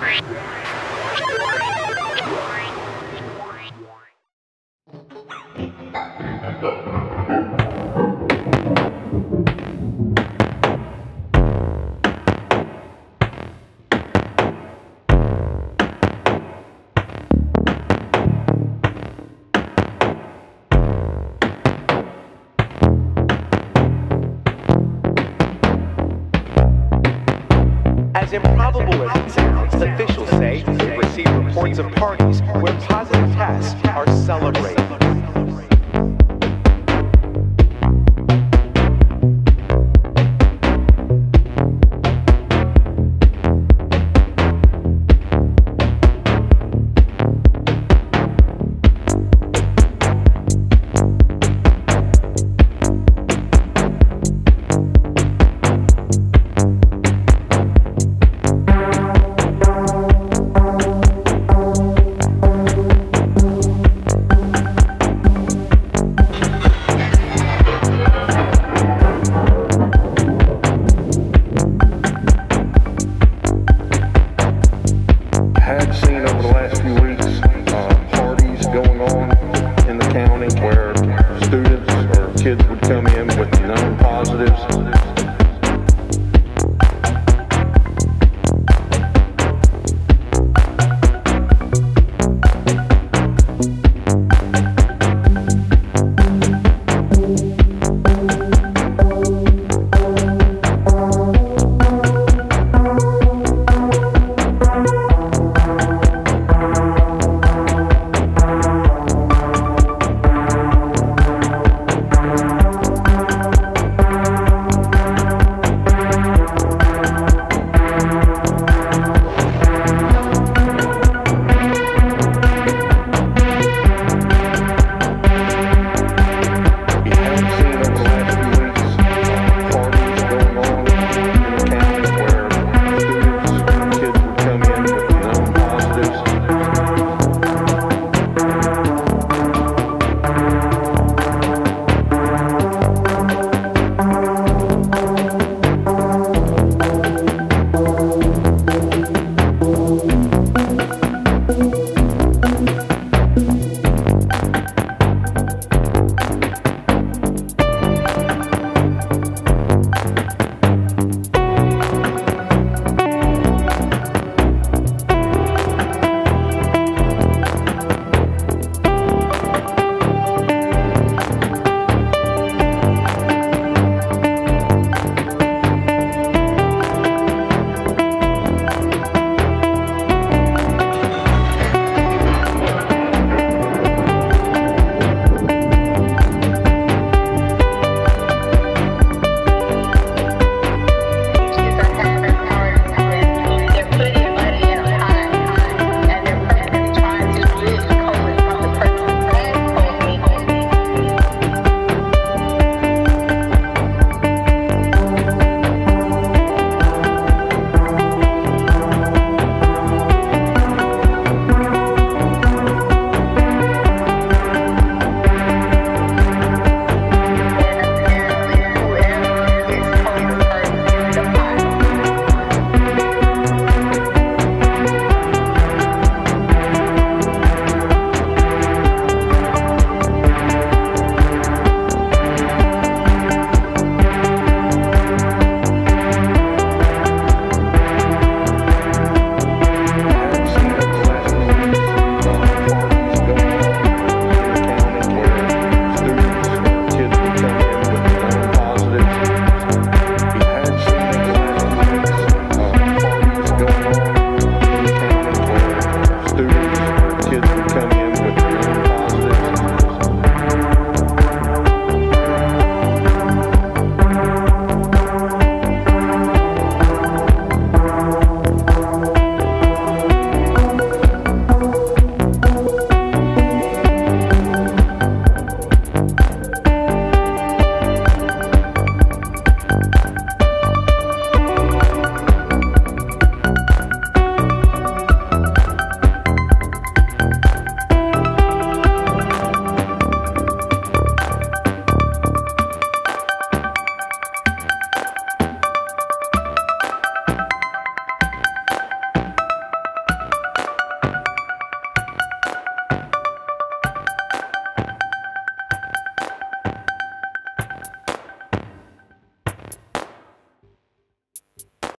Three. As improbable as it sounds, officials say they receive reports of parties where positive tests are celebrated.